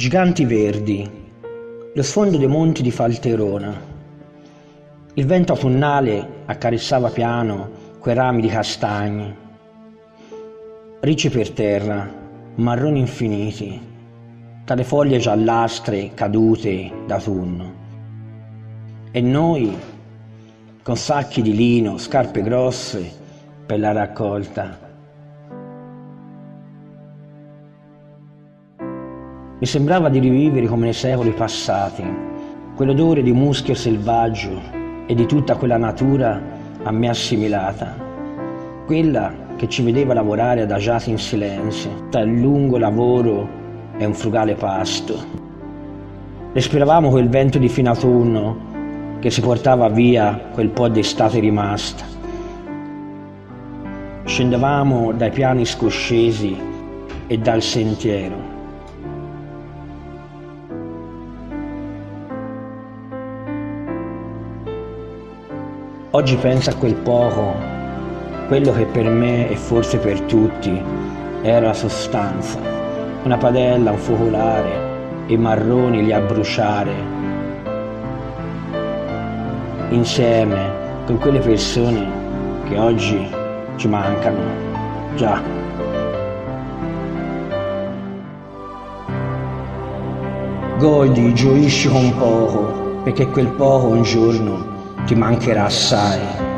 Giganti verdi, lo sfondo dei monti di Falterona. Il vento autunnale accarezzava piano quei rami di castagni. Ricci per terra, marroni infiniti, tra le foglie giallastre cadute d'autunno. E noi, con sacchi di lino, scarpe grosse per la raccolta, Mi sembrava di rivivere come nei secoli passati, quell'odore di muschio selvaggio e di tutta quella natura a me assimilata, quella che ci vedeva lavorare adagiati in silenzio, tra il lungo lavoro e un frugale pasto. Respiravamo quel vento di fine autunno che si portava via quel po' d'estate rimasta. Scendevamo dai piani scoscesi e dal sentiero Oggi penso a quel poco, quello che per me e forse per tutti era sostanza, una padella, un focolare e marroni lì a bruciare, insieme con quelle persone che oggi ci mancano, già. Godi, gioisci con poco, perché quel poco un giorno ti mancherà assai.